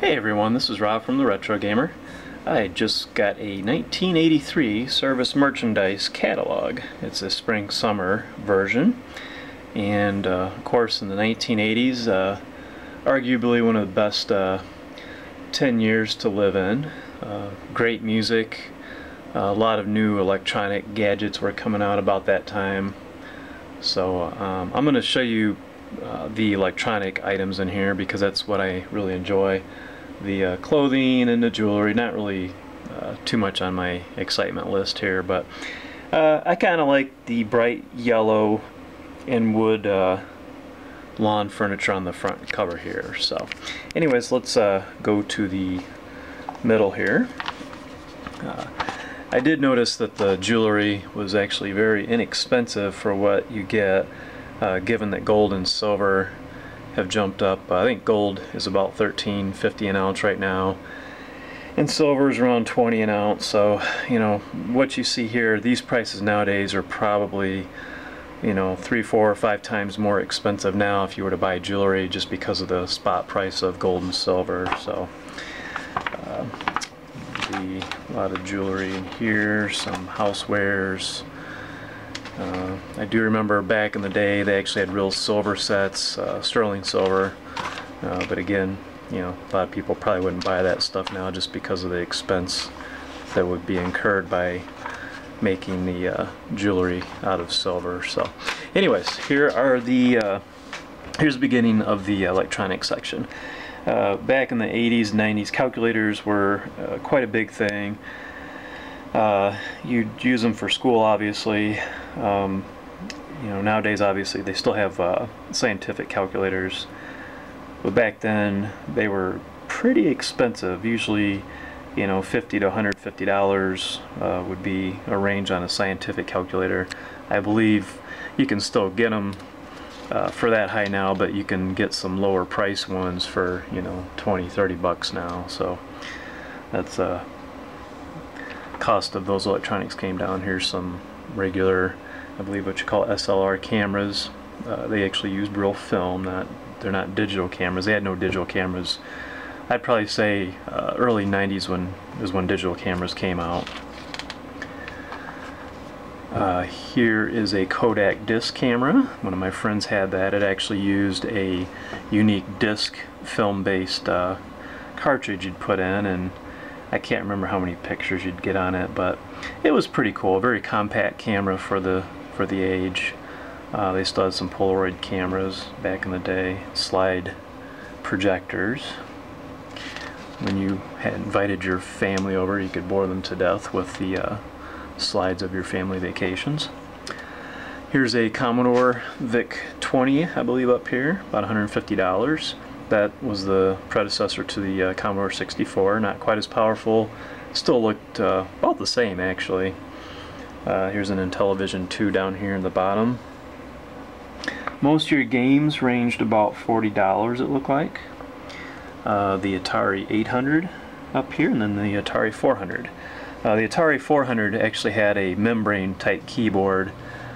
Hey everyone, this is Rob from the Retro Gamer. I just got a 1983 Service Merchandise catalog. It's a spring summer version, and uh, of course, in the 1980s, uh, arguably one of the best uh, 10 years to live in. Uh, great music, a lot of new electronic gadgets were coming out about that time. So, um, I'm going to show you uh, the electronic items in here because that's what I really enjoy. The uh, clothing and the jewelry not really uh, too much on my excitement list here but uh, I kind of like the bright yellow and wood uh, lawn furniture on the front cover here so. Anyways let's uh, go to the middle here. I did notice that the jewelry was actually very inexpensive for what you get given that gold and silver have jumped up. I think gold is about 13.50 an ounce right now. And silver is around 20 an ounce. So you know what you see here these prices nowadays are probably you know three four or five times more expensive now if you were to buy jewelry just because of the spot price of gold and silver. So uh, the, a lot of jewelry in here some housewares uh, I do remember back in the day they actually had real silver sets, uh, sterling silver, uh, but again, you know, a lot of people probably wouldn't buy that stuff now just because of the expense that would be incurred by making the uh, jewelry out of silver. So, anyways, here are the uh, here's the beginning of the electronic section. Uh, back in the 80s, 90s, calculators were quite a big thing. You'd use them for school, obviously. Um, you know, nowadays, obviously, they still have uh, scientific calculators, but back then they were pretty expensive. Usually, you know, 50 to 150 dollars uh, would be a range on a scientific calculator. I believe you can still get them uh, for that high now, but you can get some lower price ones for you know 20, 30 bucks now. So that's uh, cost of those electronics came down. Here's some regular, I believe what you call SLR cameras. Uh, they actually used real film, not they're not digital cameras. They had no digital cameras. I'd probably say uh, early 90s when is when digital cameras came out. Uh, here is a Kodak disc camera. One of my friends had that. It actually used a unique disc film-based uh, cartridge you'd put in and I can't remember how many pictures you'd get on it, but it was pretty cool. A very compact camera for the for the age. Uh, they still had some Polaroid cameras back in the day, slide projectors. When you had invited your family over, you could bore them to death with the uh, slides of your family vacations. Here's a Commodore VIC-20, I believe, up here, about $150 that was the predecessor to the uh, Commodore 64. Not quite as powerful, still looked uh, about the same actually. Uh, here's an Intellivision 2 down here in the bottom. Most of your games ranged about $40 it looked like. Uh, the Atari 800 up here and then the Atari 400. Uh, the Atari 400 actually had a membrane type keyboard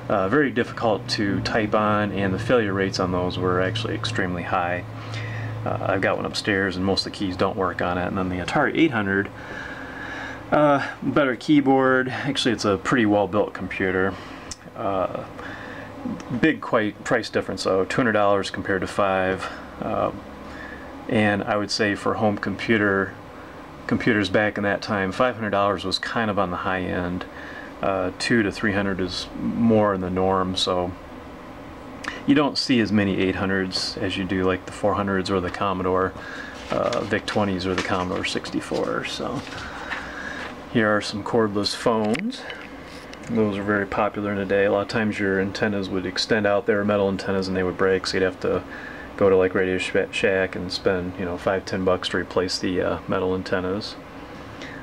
uh, very difficult to type on and the failure rates on those were actually extremely high. Uh, I've got one upstairs and most of the keys don't work on it. And then the Atari 800, uh, better keyboard. Actually, it's a pretty well built computer. Uh, big quite price difference though, $200 compared to five. Uh, and I would say for home computer computers back in that time, $500 was kind of on the high end. Uh, two to 300 is more in the norm. So you don't see as many 800s as you do like the 400s or the Commodore uh, VIC-20s or the Commodore 64. So here are some cordless phones. Those are very popular today. A lot of times your antennas would extend out. They were metal antennas and they would break, so you'd have to go to like Radio Shack and spend, you know, five, ten bucks to replace the uh, metal antennas.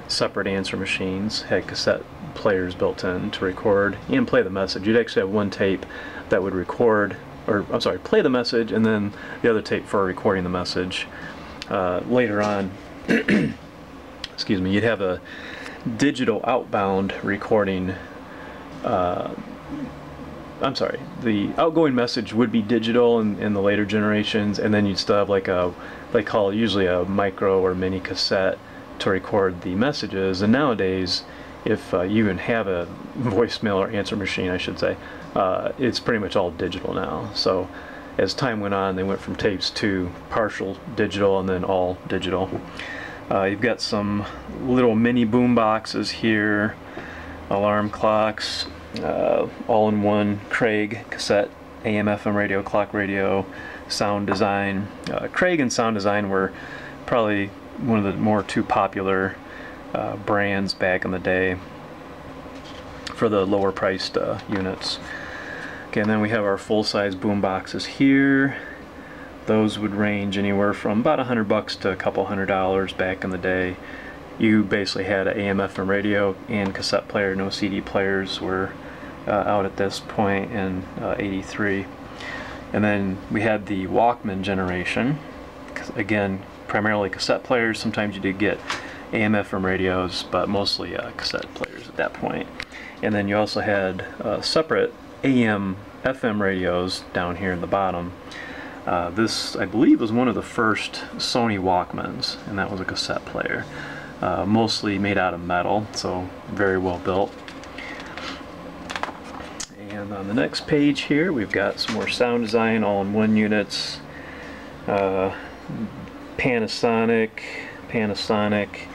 Separate answer machines had cassette players built in to record and play the message. You'd actually have one tape that would record or I'm sorry, play the message and then the other tape for recording the message. Uh, later on, excuse me, you'd have a digital outbound recording uh, I'm sorry, the outgoing message would be digital in, in the later generations, and then you'd still have like a, they call it usually a micro or mini cassette to record the messages. And nowadays, if uh, you even have a voicemail or answer machine, I should say, uh, it's pretty much all digital now. So as time went on, they went from tapes to partial digital and then all digital. Uh, you've got some little mini boom boxes here, alarm clocks, uh, all-in-one Craig cassette, AM FM radio, clock radio, Soundesign. Uh, Craig and Soundesign were probably one of the more two popular uh, brands back in the day for the lower priced uh, units. Okay, and then we have our full-size boom boxes here. Those would range anywhere from about a hundred bucks to a couple hundred dollars back in the day. You basically had an AM FM radio and cassette player, no CD players were uh, out at this point in uh, 83. And then we had the Walkman generation. Again, primarily cassette players. Sometimes you did get AM FM radios, but mostly uh, cassette players at that point. And then you also had uh, separate AM FM radios down here in the bottom. Uh, this, I believe, was one of the first Sony Walkmans, and that was a cassette player. Uh, mostly made out of metal, so very well built. And on the next page here, we've got some more Soundesign all-in-one units. Uh, Panasonic, Panasonic,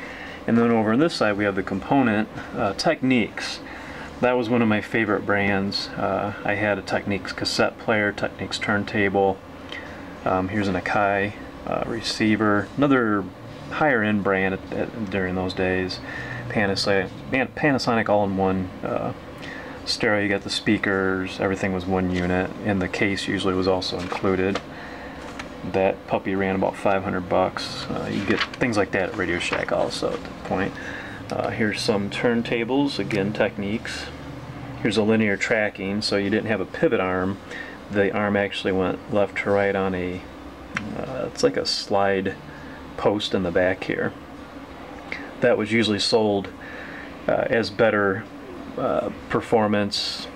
and then over on this side we have the component uh, Technics that was one of my favorite brands. Uh, I had a Technics cassette player, Technics turntable. Um, here's an Akai uh, receiver. Another higher end brand at, at, during those days. Panasonic, Panasonic all-in-one uh, stereo. You got the speakers. Everything was one unit, and the case usually was also included. That puppy ran about 500 bucks. Uh, you get things like that at Radio Shack also at that point. Uh, here's some turntables, again Technics. Here's a linear tracking, so you didn't have a pivot arm. The arm actually went left to right on a, uh, it's like a slide post in the back here. That was usually sold uh, as better uh, performance.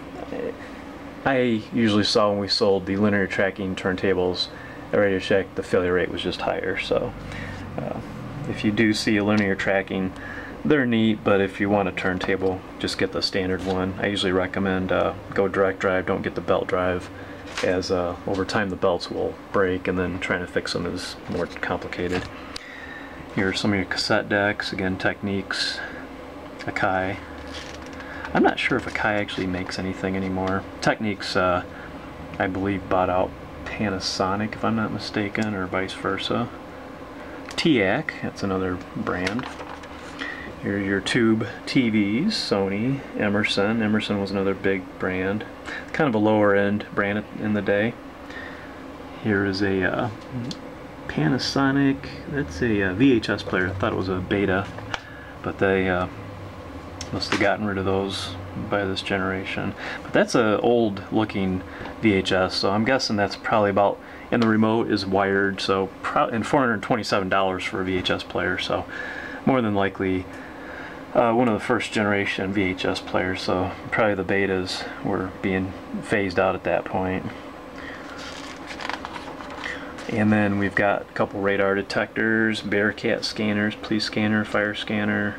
I usually saw when we sold the linear tracking turntables at Radio Shack, the failure rate was just higher. So uh, if you do see a linear tracking, they're neat, but if you want a turntable, just get the standard one. I usually recommend uh, go direct drive, don't get the belt drive, as uh, over time the belts will break and then trying to fix them is more complicated. Here are some of your cassette decks, again Technics, Akai. I'm not sure if Akai actually makes anything anymore. Technics, uh, I believe, bought out Panasonic, if I'm not mistaken, or vice versa. TEAC, that's another brand. Here are your tube TVs, Sony, Emerson. Emerson was another big brand. Kind of a lower end brand in the day. Here is a uh, Panasonic, that's a uh, VHS player. I thought it was a beta, but they uh, must have gotten rid of those by this generation. But that's a old looking VHS, so I'm guessing that's probably about, and the remote is wired, so, and $427 for a VHS player, so more than likely uh, one of the first generation VHS players, so probably the betas were being phased out at that point. And then we've got a couple radar detectors, Bearcat scanners, police scanner, fire scanner,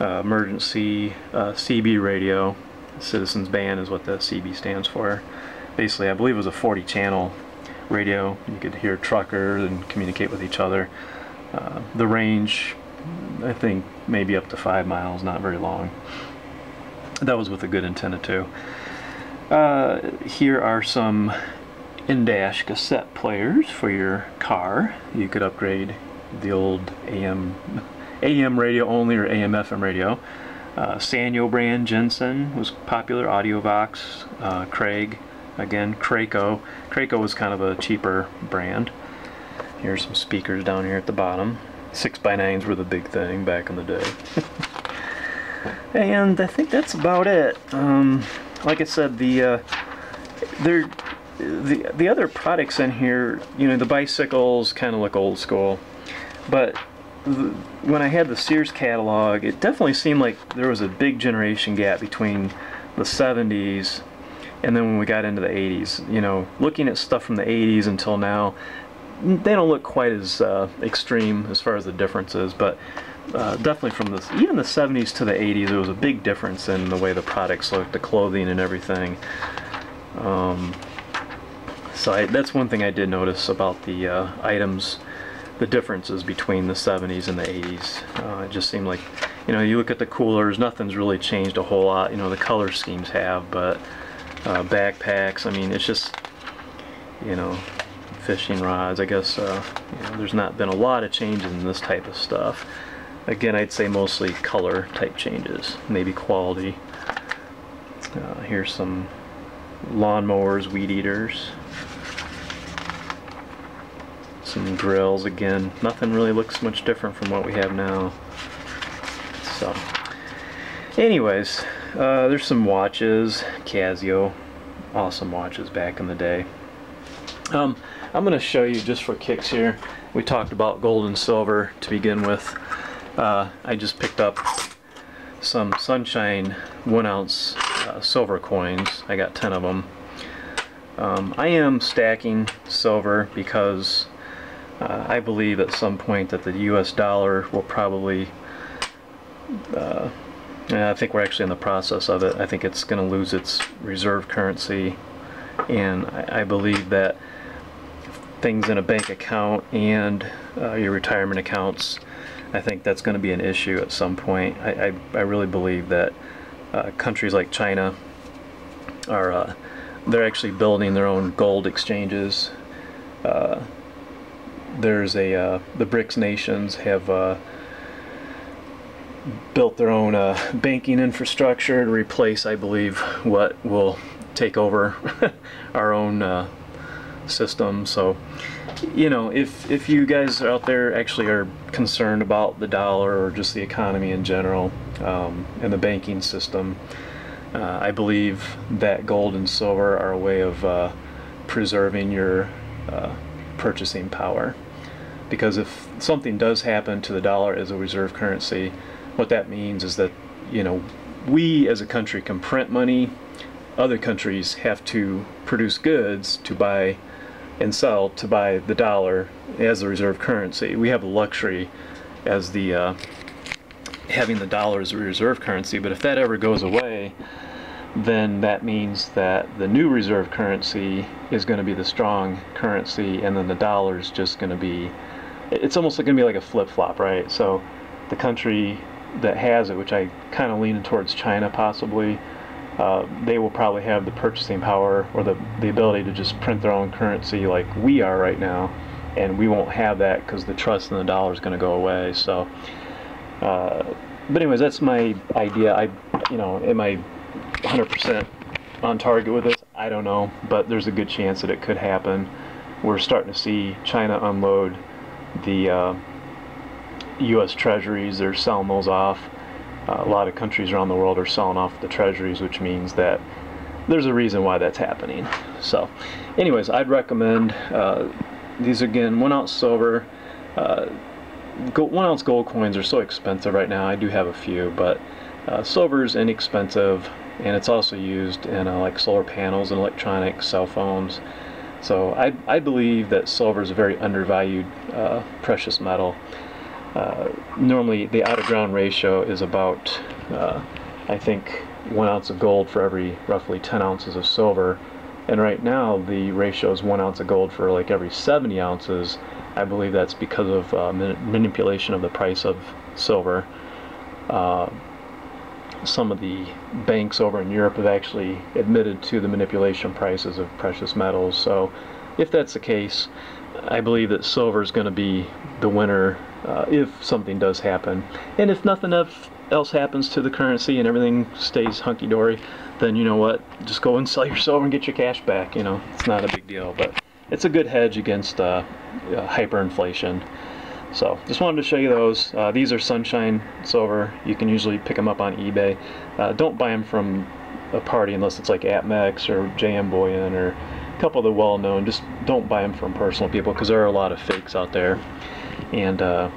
uh, emergency uh, CB radio. Citizens Band is what the CB stands for. Basically, I believe it was a 40 channel radio. You could hear truckers and communicate with each other. Uh, the range I think maybe up to five miles, not very long. That was with a good antenna too. Uh, here are some in-dash cassette players for your car. You could upgrade the old AM AM radio only or AM FM radio. Uh, Sanyo brand Jensen was popular. Audiovox, uh, Craig, again Kraco. Kraco was kind of a cheaper brand. Here's some speakers down here at the bottom six by nines were the big thing back in the day. and I think that's about it. Um, like I said, the uh, the the other products in here, you know, the bicycles kind of look old school, but the, when I had the Sears catalog, it definitely seemed like there was a big generation gap between the 70s and then when we got into the 80s, you know, looking at stuff from the 80s until now, they don't look quite as uh, extreme as far as the differences, but uh, definitely from the even the 70s to the 80s, there was a big difference in the way the products looked, the clothing and everything. Um, so I, that's one thing I did notice about the uh, items, the differences between the 70s and the 80s. Uh, it just seemed like, you know, you look at the coolers, nothing's really changed a whole lot. You know, the color schemes have, but uh, backpacks, I mean, it's just, you know, fishing rods. I guess uh, you know, there's not been a lot of changes in this type of stuff. Again, I'd say mostly color type changes, maybe quality. Uh, here's some lawnmowers, weed eaters. Some drills again. Nothing really looks much different from what we have now. So, anyways, uh, there's some watches, Casio, awesome watches back in the day. Um, I'm going to show you just for kicks here. We talked about gold and silver to begin with. Uh, I just picked up some Sunshine one ounce uh, silver coins. I got 10 of them. Um, I am stacking silver because uh, I believe at some point that the US dollar will probably uh, I think we're actually in the process of it. I think it's going to lose its reserve currency and I, I believe that things in a bank account and uh, your retirement accounts I think that's going to be an issue at some point. I, I, I really believe that uh, countries like China are uh, they're actually building their own gold exchanges. Uh, there's a uh, the BRICS nations have uh, built their own banking infrastructure to replace, I believe, what will take over our own system. So you know, if if you guys out there actually are concerned about the dollar or just the economy in general um, and the banking system, uh, I believe that gold and silver are a way of uh, preserving your uh, purchasing power. Because if something does happen to the dollar as a reserve currency, what that means is that you know we as a country can print money. Other countries have to produce goods to buy and sell to buy the dollar as the reserve currency. We have luxury as the uh, having the dollar as a reserve currency, but if that ever goes away, then that means that the new reserve currency is going to be the strong currency, and then the dollar is just going to be. It's almost going to be like a flip flop, right? So the country that has it, which I kind of lean towards China possibly, uh, they will probably have the purchasing power or the, the ability to just print their own currency like we are right now and we won't have that because the trust in the dollar is going to go away. So uh, but anyways that's my idea. I you know am I 100% on target with this? I don't know but there's a good chance that it could happen. We're starting to see China unload the uh, US treasuries. They're selling those off a lot of countries around the world are selling off the treasuries, which means that there's a reason why that's happening. So, anyways, I'd recommend uh, these again, one ounce silver. Uh, one ounce gold coins are so expensive right now. I do have a few, but uh, silver is inexpensive, and it's also used in uh, like solar panels and electronics, cell phones. So I, I believe that silver is a very undervalued uh, precious metal. Uh, normally the out of ground ratio is about, uh, I think, one ounce of gold for every roughly 10 ounces of silver. And right now the ratio is one ounce of gold for like every 70 ounces. I believe that's because of uh, manipulation of the price of silver. Uh, some of the banks over in Europe have actually admitted to the manipulation prices of precious metals. So if that's the case, I believe that silver is going to be the winner uh, if something does happen. And if nothing else happens to the currency and everything stays hunky-dory, then you know what, just go and sell your silver and get your cash back, you know, it's not a big deal, but it's a good hedge against uh, uh, hyperinflation. So just wanted to show you those. Uh, these are Sunshine Silver. You can usually pick them up on eBay. Uh, don't buy them from a party unless it's like APMEX or JM Bullion or a couple of the well-known. Just don't buy them from personal people because there are a lot of fakes out there and uh,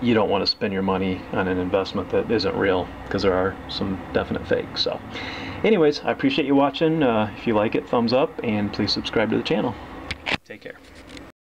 you don't want to spend your money on an investment that isn't real because there are some definite fakes. So, anyways, I appreciate you watching. Uh, if you like it, thumbs up, and please subscribe to the channel. Take care.